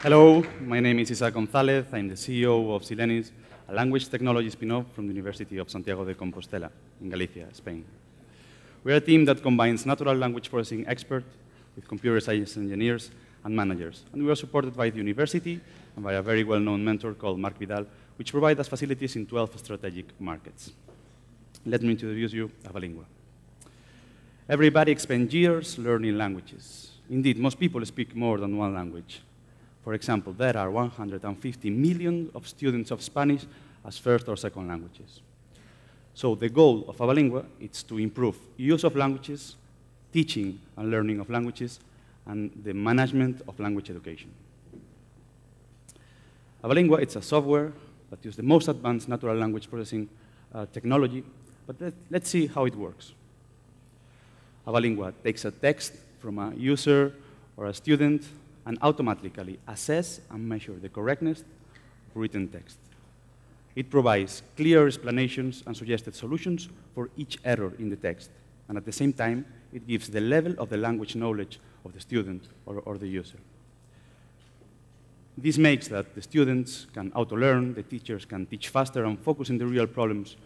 Hello, my name is Isaac Gonzalez. I'm the CEO of Cilenis, a language technology spin-off from the University of Santiago de Compostela in Galicia, Spain. We're a team that combines natural language processing experts with computer science engineers and managers. And we are supported by the university and by a very well-known mentor called Marc Vidal, which provides us facilities in 12 strategic markets. Let me introduce you to Avalingua. Everybody spends years learning languages. Indeed, most people speak more than one language. For example, there are 150 million of students of Spanish as first or second languages. So the goal of Avalingua is to improve use of languages, teaching and learning of languages, and the management of language education. Avalingua is a software that uses the most advanced natural language processing uh, technology, but let, let's see how it works. Avalingua takes a text from a user or a student and automatically assess and measure the correctness of written text. It provides clear explanations and suggested solutions for each error in the text, and at the same time, it gives the level of the language knowledge of the student or, or the user. This makes that the students can auto-learn, the teachers can teach faster and focus on the real problems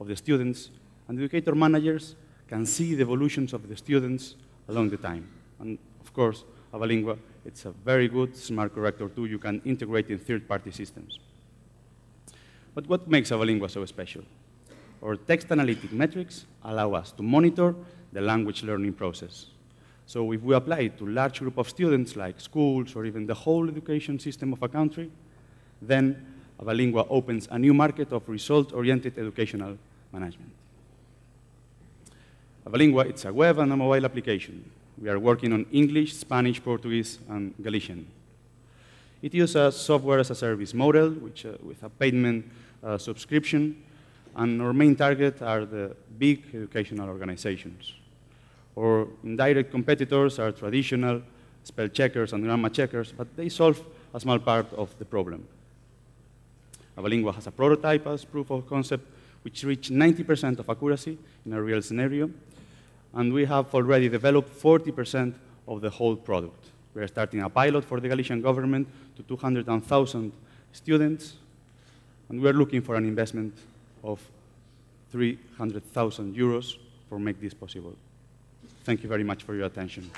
of the students, and the educator managers can see the evolutions of the students along the time. And of course, Avalingua, it's a very good smart corrector tool you can integrate in third-party systems. But what makes Avalingua so special? Our text analytic metrics allow us to monitor the language learning process. So if we apply it to a large group of students, like schools or even the whole education system of a country, then Avalingua opens a new market of result-oriented educational management. Avalingua, it's a web and a mobile application. We are working on English, Spanish, Portuguese, and Galician. It uses a software as a service model, which, uh, with a payment uh, subscription, and our main target are the big educational organizations. Our indirect competitors are traditional spell checkers and grammar checkers, but they solve a small part of the problem. Avalingua has a prototype as proof of concept, which reached 90% of accuracy in a real scenario, and we have already developed 40% of the whole product. We are starting a pilot for the Galician government to 200,000 students, and we are looking for an investment of 300,000 euros for make this possible. Thank you very much for your attention.